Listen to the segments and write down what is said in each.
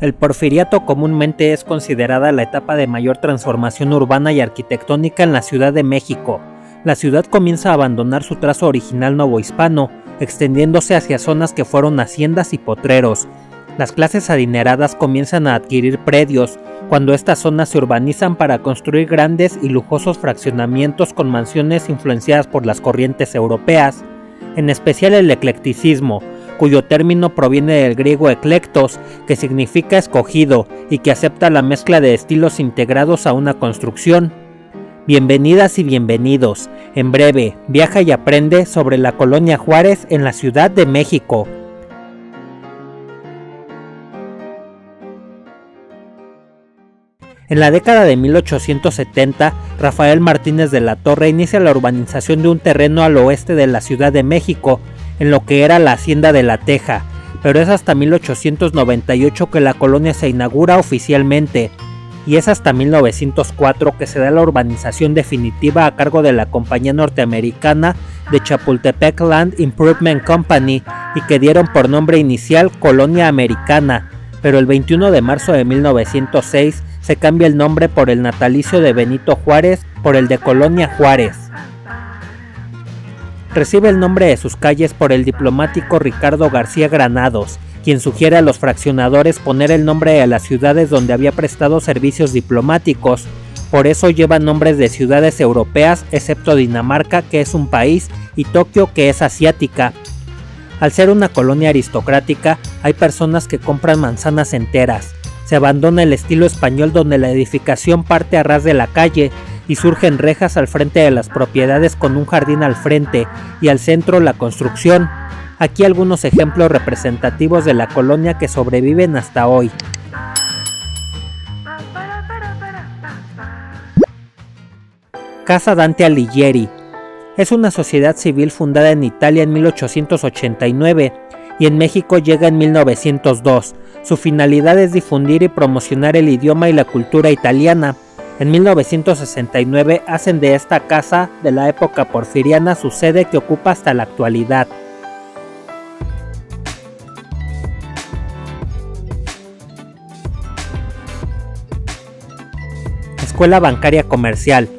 El porfiriato comúnmente es considerada la etapa de mayor transformación urbana y arquitectónica en la Ciudad de México. La ciudad comienza a abandonar su trazo original novohispano, extendiéndose hacia zonas que fueron haciendas y potreros. Las clases adineradas comienzan a adquirir predios, cuando estas zonas se urbanizan para construir grandes y lujosos fraccionamientos con mansiones influenciadas por las corrientes europeas, en especial el eclecticismo, cuyo término proviene del griego eclectos, que significa escogido y que acepta la mezcla de estilos integrados a una construcción. Bienvenidas y bienvenidos. En breve, viaja y aprende sobre la colonia Juárez en la Ciudad de México. En la década de 1870, Rafael Martínez de la Torre inicia la urbanización de un terreno al oeste de la Ciudad de México, en lo que era la hacienda de la Teja, pero es hasta 1898 que la colonia se inaugura oficialmente, y es hasta 1904 que se da la urbanización definitiva a cargo de la compañía norteamericana de Chapultepec Land Improvement Company y que dieron por nombre inicial Colonia Americana, pero el 21 de marzo de 1906 se cambia el nombre por el natalicio de Benito Juárez por el de Colonia Juárez recibe el nombre de sus calles por el diplomático Ricardo García Granados, quien sugiere a los fraccionadores poner el nombre de las ciudades donde había prestado servicios diplomáticos. Por eso lleva nombres de ciudades europeas, excepto Dinamarca, que es un país, y Tokio, que es asiática. Al ser una colonia aristocrática, hay personas que compran manzanas enteras. Se abandona el estilo español donde la edificación parte a ras de la calle, y surgen rejas al frente de las propiedades con un jardín al frente y al centro la construcción. Aquí algunos ejemplos representativos de la colonia que sobreviven hasta hoy. Casa Dante Alighieri es una sociedad civil fundada en Italia en 1889 y en México llega en 1902. Su finalidad es difundir y promocionar el idioma y la cultura italiana en 1969 hacen de esta casa de la época porfiriana su sede que ocupa hasta la actualidad. Escuela Bancaria Comercial.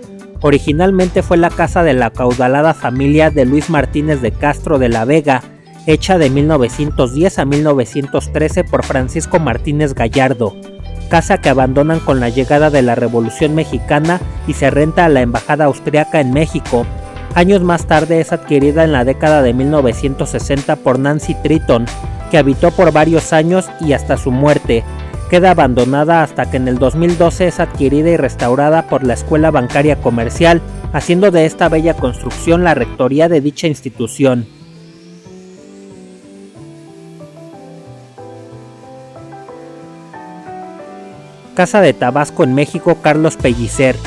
Originalmente fue la casa de la caudalada familia de Luis Martínez de Castro de la Vega, hecha de 1910 a 1913 por Francisco Martínez Gallardo casa que abandonan con la llegada de la Revolución Mexicana y se renta a la Embajada Austriaca en México. Años más tarde es adquirida en la década de 1960 por Nancy Triton, que habitó por varios años y hasta su muerte. Queda abandonada hasta que en el 2012 es adquirida y restaurada por la Escuela Bancaria Comercial, haciendo de esta bella construcción la rectoría de dicha institución. Casa de Tabasco en México Carlos Pellicer.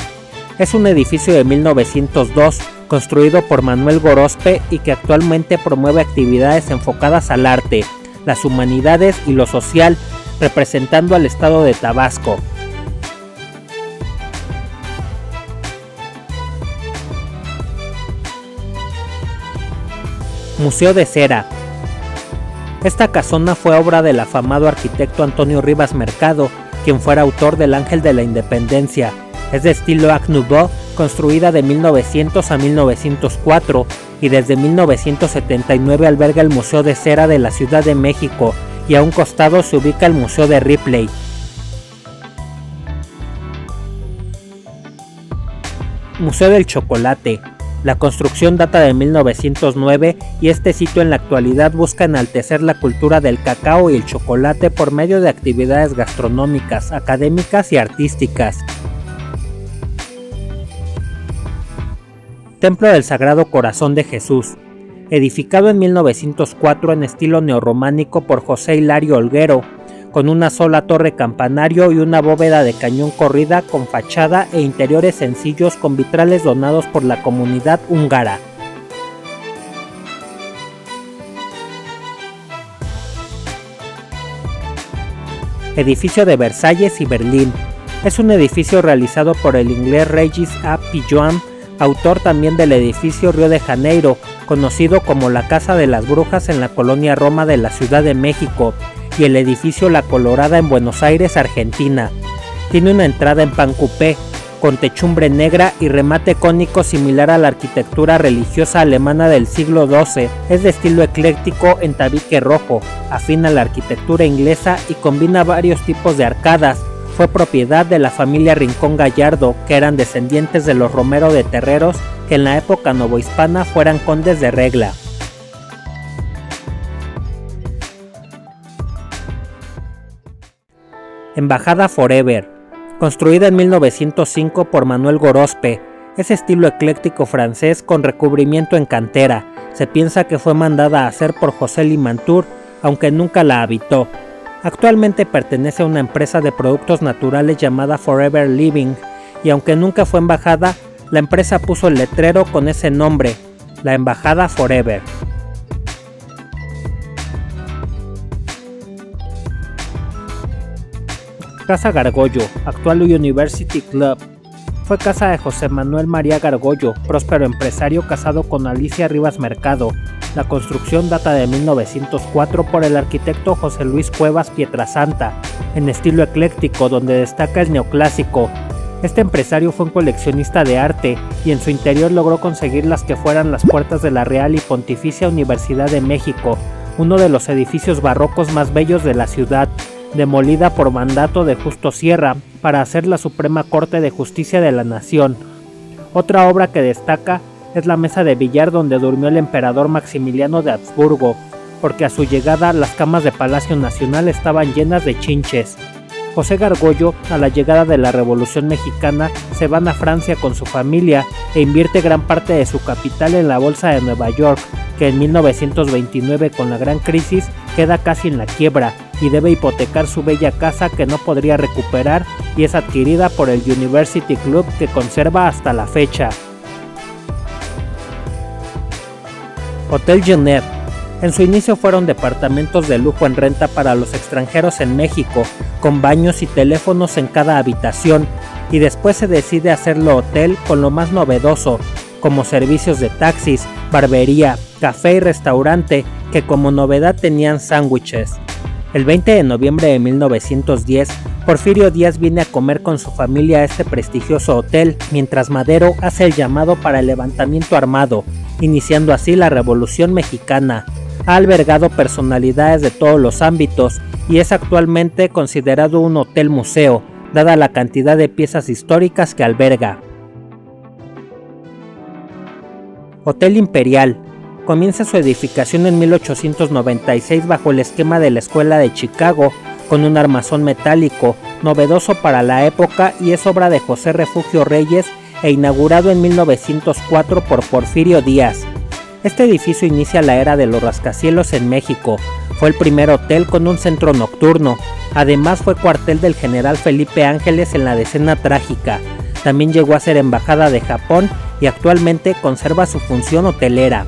Es un edificio de 1902 construido por Manuel Gorospe y que actualmente promueve actividades enfocadas al arte, las humanidades y lo social, representando al estado de Tabasco. Museo de Cera. Esta casona fue obra del afamado arquitecto Antonio Rivas Mercado, quien fuera autor del Ángel de la Independencia. Es de estilo Art Nouveau, construida de 1900 a 1904 y desde 1979 alberga el Museo de Cera de la Ciudad de México y a un costado se ubica el Museo de Ripley. Museo del Chocolate. La construcción data de 1909 y este sitio en la actualidad busca enaltecer la cultura del cacao y el chocolate por medio de actividades gastronómicas, académicas y artísticas. Templo del Sagrado Corazón de Jesús. Edificado en 1904 en estilo neorrománico por José Hilario Olguero, con una sola torre campanario y una bóveda de cañón corrida con fachada e interiores sencillos con vitrales donados por la comunidad húngara. Edificio de Versalles y Berlín. Es un edificio realizado por el inglés Regis A. Pijoan, autor también del edificio Río de Janeiro, conocido como la Casa de las Brujas en la colonia Roma de la Ciudad de México, y el edificio La Colorada en Buenos Aires, Argentina. Tiene una entrada en pan coupé, con techumbre negra y remate cónico similar a la arquitectura religiosa alemana del siglo XII. Es de estilo ecléctico en tabique rojo, afina a la arquitectura inglesa y combina varios tipos de arcadas. Fue propiedad de la familia Rincón Gallardo, que eran descendientes de los Romero de Terreros, que en la época novohispana fueran condes de regla. Embajada Forever, construida en 1905 por Manuel Gorospe, es estilo ecléctico francés con recubrimiento en cantera. Se piensa que fue mandada a hacer por José Limantour, aunque nunca la habitó. Actualmente pertenece a una empresa de productos naturales llamada Forever Living, y aunque nunca fue embajada, la empresa puso el letrero con ese nombre, la Embajada Forever. Casa Gargollo, actual University Club. Fue casa de José Manuel María Gargollo, próspero empresario casado con Alicia Rivas Mercado. La construcción data de 1904 por el arquitecto José Luis Cuevas Pietrasanta, en estilo ecléctico donde destaca el neoclásico. Este empresario fue un coleccionista de arte y en su interior logró conseguir las que fueran las puertas de la Real y Pontificia Universidad de México, uno de los edificios barrocos más bellos de la ciudad, demolida por mandato de Justo Sierra para hacer la Suprema Corte de Justicia de la Nación. Otra obra que destaca es la mesa de billar donde durmió el emperador Maximiliano de Habsburgo, porque a su llegada las camas de Palacio Nacional estaban llenas de chinches. José Gargollo, a la llegada de la Revolución Mexicana, se van a Francia con su familia e invierte gran parte de su capital en la Bolsa de Nueva York, que en 1929 con la gran crisis queda casi en la quiebra y debe hipotecar su bella casa que no podría recuperar y es adquirida por el University Club que conserva hasta la fecha. Hotel Genet. En su inicio fueron departamentos de lujo en renta para los extranjeros en México, con baños y teléfonos en cada habitación, y después se decide hacerlo hotel con lo más novedoso, como servicios de taxis, barbería, café y restaurante, que como novedad tenían sándwiches. El 20 de noviembre de 1910, Porfirio Díaz viene a comer con su familia a este prestigioso hotel, mientras Madero hace el llamado para el levantamiento armado, iniciando así la Revolución Mexicana. Ha albergado personalidades de todos los ámbitos y es actualmente considerado un hotel museo, dada la cantidad de piezas históricas que alberga. Hotel Imperial, comienza su edificación en 1896 bajo el esquema de la Escuela de Chicago, con un armazón metálico, novedoso para la época y es obra de José Refugio Reyes e inaugurado en 1904 por Porfirio Díaz. Este edificio inicia la era de los rascacielos en México. Fue el primer hotel con un centro nocturno. Además fue cuartel del general Felipe Ángeles en la decena trágica. También llegó a ser embajada de Japón y actualmente conserva su función hotelera.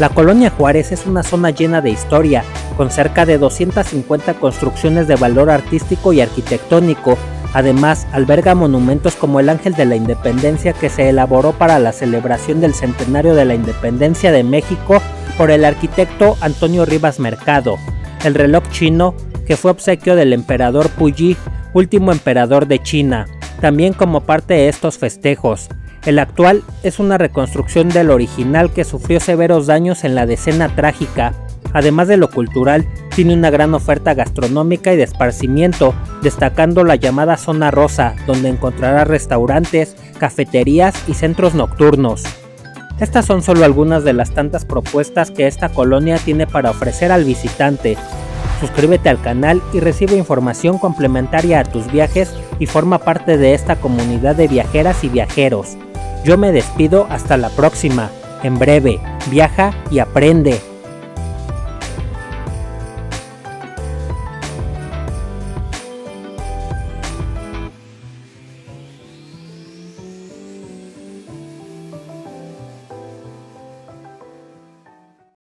La colonia Juárez es una zona llena de historia, con cerca de 250 construcciones de valor artístico y arquitectónico. Además, alberga monumentos como el Ángel de la Independencia que se elaboró para la celebración del centenario de la independencia de México por el arquitecto Antonio Rivas Mercado, el reloj chino que fue obsequio del emperador Puyi, último emperador de China, también como parte de estos festejos. El actual es una reconstrucción del original que sufrió severos daños en la decena trágica. Además de lo cultural, tiene una gran oferta gastronómica y de esparcimiento, destacando la llamada Zona Rosa, donde encontrará restaurantes, cafeterías y centros nocturnos. Estas son solo algunas de las tantas propuestas que esta colonia tiene para ofrecer al visitante. Suscríbete al canal y recibe información complementaria a tus viajes y forma parte de esta comunidad de viajeras y viajeros. Yo me despido hasta la próxima. En breve, viaja y aprende.